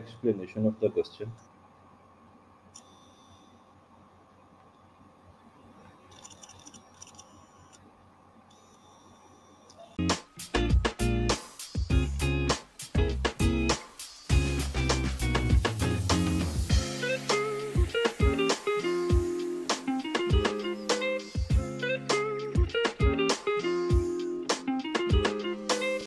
explanation of the question.